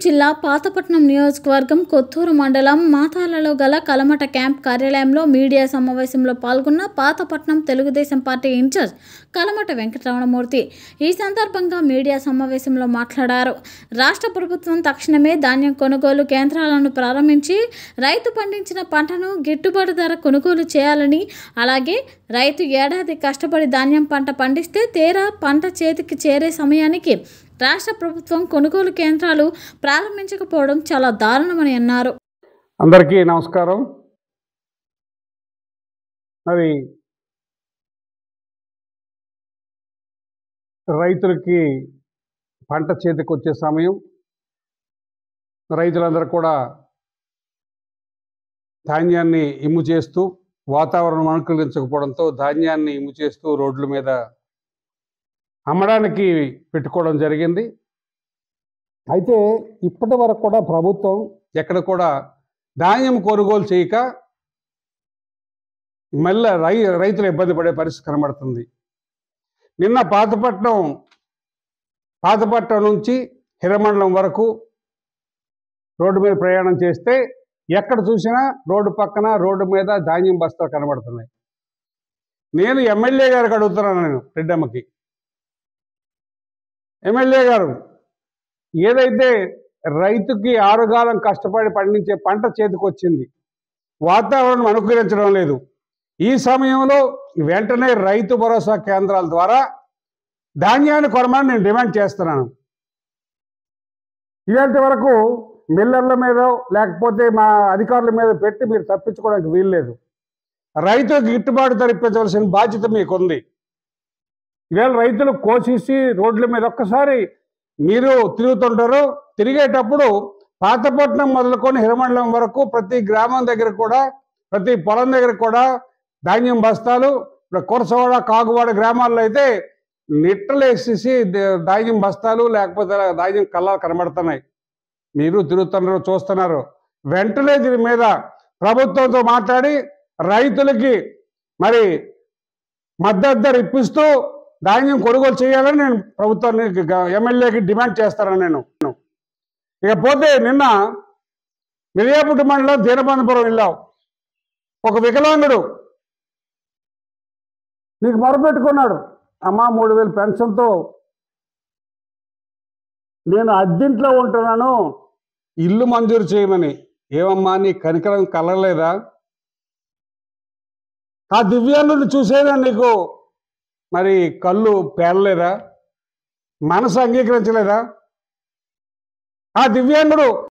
జిల్లా పాతపట్నం నియోజకవర్గం కొత్తూరు మండలం మాతాలలో గల కలమట క్యాంప్ కార్యాలయంలో మీడియా సమావేశంలో పాల్గొన్న పాతపట్నం తెలుగుదేశం పార్టీ ఇన్ఛార్జ్ కలమట వెంకటరమణమూర్తి ఈ సందర్భంగా మీడియా సమావేశంలో మాట్లాడారు. రాష్ట్ర ప్రభుత్వం తక్షణమే ధాన్యం కొనుగోలు కేంద్రాలను ప్రారంభించి రైతు పండించిన పంటను గిట్టుబాటు ధర కొనుగోలు చేయాలని అలాగే రైతు ఏడాది కష్టపడి ధాన్యం పంట పండిస్తే తీరా పంట చేతికి చేరే సమయానికి రాష్ట్ర ప్రభుత్వం కొనుగోలు కేంద్రాలు ప్రారంభించకపోవడం చాలా దారుణమని అన్నారు. అందరికీ నమస్కారం. మరి రైతులకి పంట చేతికి వచ్చే సమయం రైతులందరూ కూడా ధాన్యాన్ని ఇమ్ము చేస్తూ వాతావరణం అనుకూలించకపోవడంతో ధాన్యాన్ని ఇమ్ము చేస్తూ రోడ్ల మీద అమ్మడానికి పెట్టుకోవడం జరిగింది. అయితే ఇప్పటి వరకు కూడా ప్రభుత్వం ఎక్కడ కూడా ధాన్యం కొనుగోలు చేయక మళ్ళీ రై రైతులు ఇబ్బంది పడే పరిస్థితి కనబడుతుంది. నిన్న పాతపట్నం పాతపట్నం నుంచి హిరమండలం వరకు రోడ్డు మీద ప్రయాణం చేస్తే ఎక్కడ చూసినా రోడ్డు పక్కన రోడ్డు మీద ధాన్యం బస్తాలు కనబడుతున్నాయి. నేను ఎమ్మెల్యే గారికి అడుగుతున్నాను నేను రెడ్డమ్మకి. ఎమ్మెల్యే గారు ఏదైతే రైతుకి ఆరుగాలం కష్టపడి పండించే పంట చేతికొచ్చింది వాతావరణం అనుకూలించడం లేదు. ఈ సమయంలో వెంటనే రైతు భరోసా కేంద్రాల ద్వారా ధాన్యాన్ని కొనమని నేను డిమాండ్ చేస్తున్నాను. ఇలాంటి వరకు మిల్లర్ల మీద లేకపోతే మా అధికారుల మీద పెట్టి మీరు తప్పించుకోవడానికి వీల్లేదు. రైతుకు గిట్టుబాటు ధర ఇప్పించవలసిన బాధ్యత మీకుంది. ఈవేళ రైతులు కోసేసి రోడ్ల మీద ఒక్కసారి మీరు తిరుగుతుంటారు. తిరిగేటప్పుడు పాతపట్నం మొదలుకొని హిరమండలం వరకు ప్రతి గ్రామం దగ్గర కూడా ప్రతి పొలం దగ్గర కూడా ధాన్యం బస్తాలు ఇప్పుడు కురసవాడ కాగువాడ గ్రామాల్లో అయితే నిట్టలు వేసేసి ధాన్యం బస్తాలు లేకపోతే ధాన్యం కళ్ళాలు కనబడుతున్నాయి. మీరు తిరుగుతున్నారు చూస్తున్నారు. వెంటనే దీని మీద ప్రభుత్వంతో మాట్లాడి రైతులకి మరి మద్దతు ఇప్పిస్తూ ధాన్యం కొనుగోలు చేయాలని నేను ప్రభుత్వాన్ని ఎమ్మెల్యేకి డిమాండ్ చేస్తాను నేను ఇకపోతే నిన్న మిర్యాపుట్టి మండలం దీనబంధపురం వెళ్ళావు ఒక వికలాంగుడు నీకు మొరపెట్టుకున్నాడు. అమ్మా మూడు వేలు పెన్షన్తో నేను అద్దెంట్లో ఉంటున్నాను. ఇల్లు మంజూరు చేయమని. ఏమమ్మా నీ కనికరం కలగలేదా? ఆ దివ్యాంగుడిని చూసేదా నీకు? మరి కళ్ళు పేలలేదా? మనసు అంగీకరించలేదా? ఆ దివ్యాంగుడు